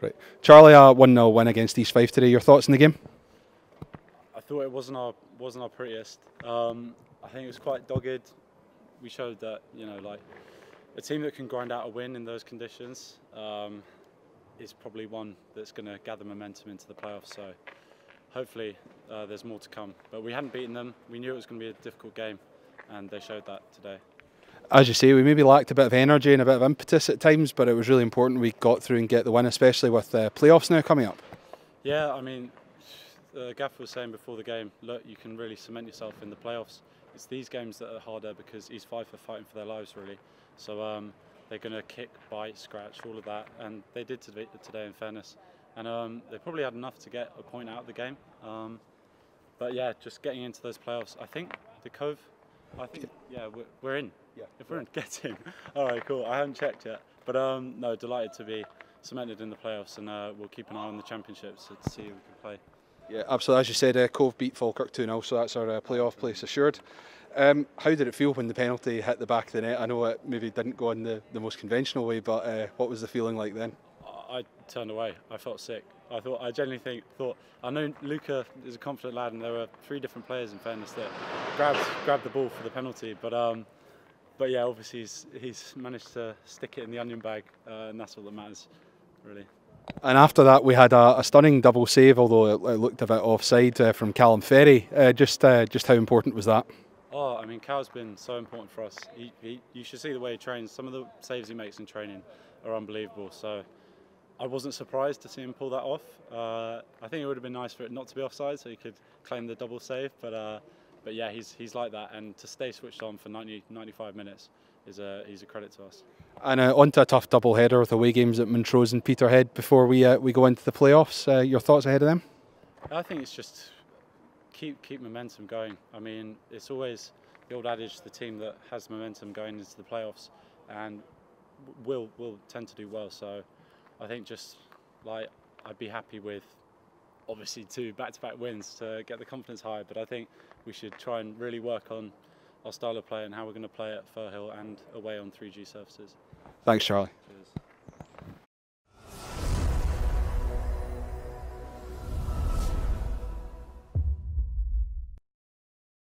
Right. Charlie, a 1 0 win against East Fife today. Your thoughts on the game? I thought it wasn't our wasn't our prettiest. Um, I think it was quite dogged. We showed that you know like a team that can grind out a win in those conditions um, is probably one that's going to gather momentum into the playoffs. So hopefully uh, there's more to come. But we hadn't beaten them. We knew it was going to be a difficult game, and they showed that today. As you say, we maybe lacked a bit of energy and a bit of impetus at times, but it was really important we got through and get the win, especially with the playoffs now coming up. Yeah, I mean, uh, Gaff was saying before the game, look, you can really cement yourself in the playoffs. It's these games that are harder because East Fife are fighting for their lives, really. So um, they're going to kick, bite, scratch, all of that, and they did today, today in fairness. And um, they probably had enough to get a point out of the game. Um, but yeah, just getting into those playoffs. I think the Cove, I think, yeah, we're, we're in. Yeah. If we're in, get in. All right, cool. I haven't checked yet. But um, no, delighted to be cemented in the playoffs, and uh, we'll keep an eye on the championships to see who we can play. Yeah, absolutely. As you said, uh, Cove beat Falkirk 2 0, so that's our uh, playoff place assured. Um, how did it feel when the penalty hit the back of the net? I know it maybe didn't go in the, the most conventional way, but uh, what was the feeling like then? I turned away. I felt sick. I thought I genuinely think thought I know Luca is a confident lad, and there were three different players in fairness that grabbed grabbed the ball for the penalty. But um, but yeah, obviously he's he's managed to stick it in the onion bag, uh, and that's all that matters, really. And after that, we had a, a stunning double save, although it, it, looked a bit offside uh, from Calum Ferrie. Uh, just uh, just how important was that? Oh, I mean, Cal's been so important for us. He, he, you should see the way he trains. Some of the saves he makes in training are unbelievable. So I wasn't surprised to see him pull that off. Uh, I think it would have been nice for it not to be offside, so he could claim the double save. But uh, but yeah, he's he's like that, and to stay switched on for 90, 95 minutes is a he's a credit to us. And uh, on to a tough double header with away games at Montrose and Peterhead before we uh, we go into the playoffs. Uh, your thoughts ahead of them? I think it's just keep keep momentum going. I mean, it's always the old adage: the team that has momentum going into the playoffs and will will tend to do well. So I think just like I'd be happy with obviously two back-to-back wins to get the confidence high. But I think we should try and really work on our style of play and how we're going to play at Firhill and away on 3G surfaces. Thanks, Charlie.